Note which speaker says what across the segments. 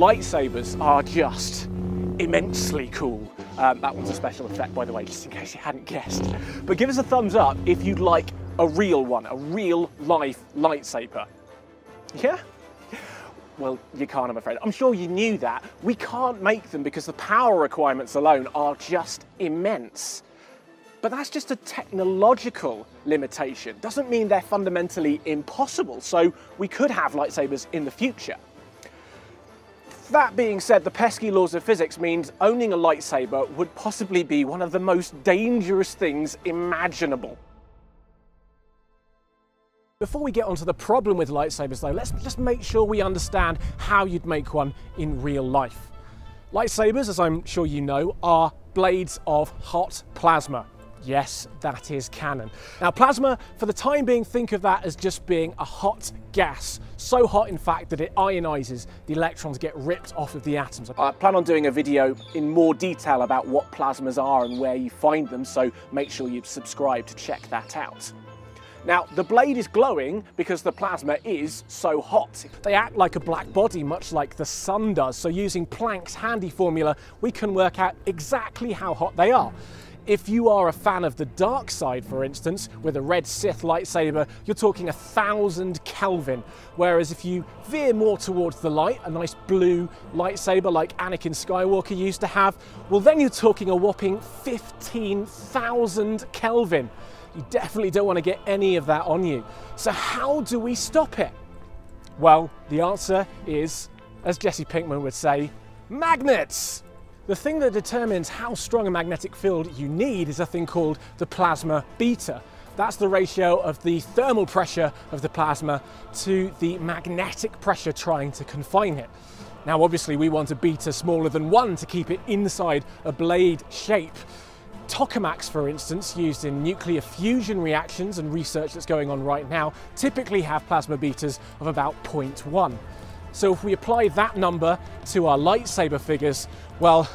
Speaker 1: lightsabers are just immensely cool. Um, that one's a special effect, by the way, just in case you hadn't guessed. But give us a thumbs up if you'd like a real one, a real life lightsaber. Yeah? Well, you can't, I'm afraid. I'm sure you knew that. We can't make them because the power requirements alone are just immense. But that's just a technological limitation. Doesn't mean they're fundamentally impossible. So we could have lightsabers in the future. That being said, the pesky laws of physics means owning a lightsaber would possibly be one of the most dangerous things imaginable. Before we get onto the problem with lightsabers though, let's just make sure we understand how you'd make one in real life. Lightsabers, as I'm sure you know, are blades of hot plasma. Yes, that is canon. Now plasma, for the time being, think of that as just being a hot gas. So hot, in fact, that it ionizes, the electrons get ripped off of the atoms. I plan on doing a video in more detail about what plasmas are and where you find them, so make sure you subscribe to check that out. Now, the blade is glowing because the plasma is so hot. They act like a black body, much like the sun does. So using Planck's handy formula, we can work out exactly how hot they are. If you are a fan of the dark side, for instance, with a red Sith lightsaber, you're talking a thousand Kelvin. Whereas if you veer more towards the light, a nice blue lightsaber like Anakin Skywalker used to have, well then you're talking a whopping 15,000 Kelvin. You definitely don't want to get any of that on you. So how do we stop it? Well, the answer is, as Jesse Pinkman would say, magnets. The thing that determines how strong a magnetic field you need is a thing called the plasma beta. That's the ratio of the thermal pressure of the plasma to the magnetic pressure trying to confine it. Now obviously we want a beta smaller than one to keep it inside a blade shape. Tokamaks, for instance, used in nuclear fusion reactions and research that's going on right now, typically have plasma betas of about 0.1. So if we apply that number to our lightsaber figures, well,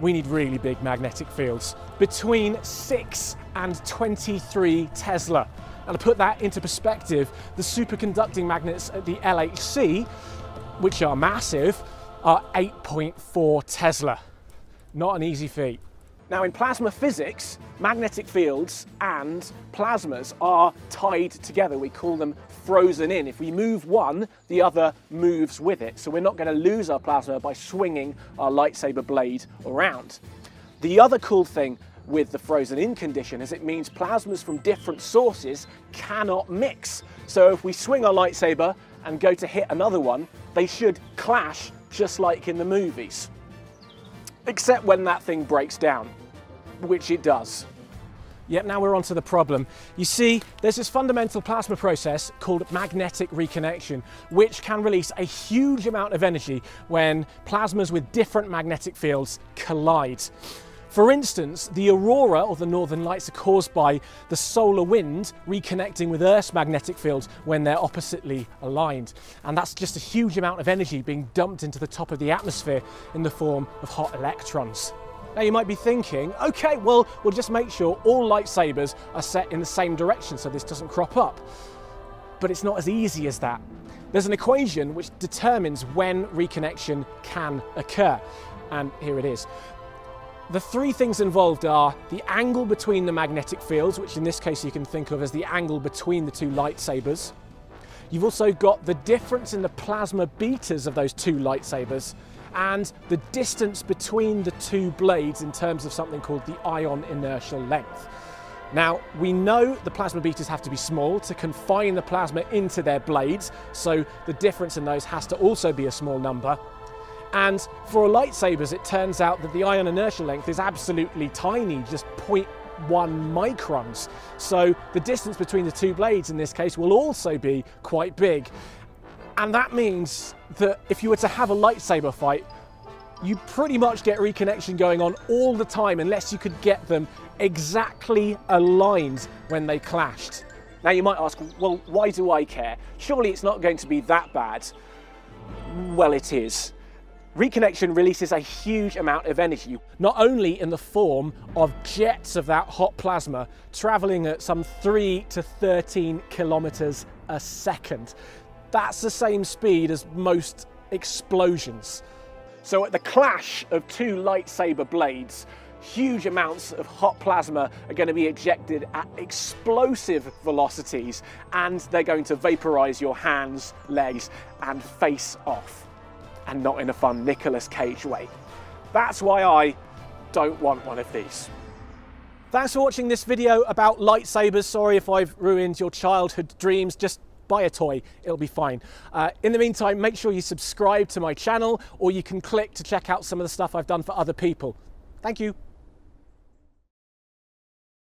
Speaker 1: we need really big magnetic fields, between 6 and 23 Tesla. And to put that into perspective, the superconducting magnets at the LHC, which are massive, are 8.4 Tesla. Not an easy feat. Now in plasma physics, magnetic fields and plasmas are tied together. We call them frozen in. If we move one, the other moves with it. So we're not going to lose our plasma by swinging our lightsaber blade around. The other cool thing with the frozen in condition is it means plasmas from different sources cannot mix. So if we swing our lightsaber and go to hit another one, they should clash just like in the movies except when that thing breaks down, which it does. Yep, now we're on to the problem. You see, there's this fundamental plasma process called magnetic reconnection, which can release a huge amount of energy when plasmas with different magnetic fields collide. For instance, the aurora or the northern lights are caused by the solar wind reconnecting with Earth's magnetic field when they're oppositely aligned. And that's just a huge amount of energy being dumped into the top of the atmosphere in the form of hot electrons. Now you might be thinking, okay, well, we'll just make sure all lightsabers are set in the same direction so this doesn't crop up. But it's not as easy as that. There's an equation which determines when reconnection can occur. And here it is. The three things involved are the angle between the magnetic fields, which in this case you can think of as the angle between the two lightsabers. You've also got the difference in the plasma betas of those two lightsabers and the distance between the two blades in terms of something called the ion inertial length. Now, we know the plasma betas have to be small to confine the plasma into their blades, so the difference in those has to also be a small number. And for lightsabers, it turns out that the ion inertial length is absolutely tiny, just 0.1 microns. So the distance between the two blades in this case will also be quite big. And that means that if you were to have a lightsaber fight, you pretty much get reconnection going on all the time unless you could get them exactly aligned when they clashed. Now you might ask, well, why do I care? Surely it's not going to be that bad. Well, it is. Reconnection releases a huge amount of energy, not only in the form of jets of that hot plasma traveling at some 3 to 13 kilometers a second. That's the same speed as most explosions. So at the clash of two lightsaber blades, huge amounts of hot plasma are going to be ejected at explosive velocities and they're going to vaporize your hands, legs and face off. And not in a fun Nicolas Cage way. That's why I don't want one of these. Thanks for watching this video about lightsabers. Sorry if I've ruined your childhood dreams. Just buy a toy, it'll be fine. Uh, in the meantime, make sure you subscribe to my channel or you can click to check out some of the stuff I've done for other people. Thank you.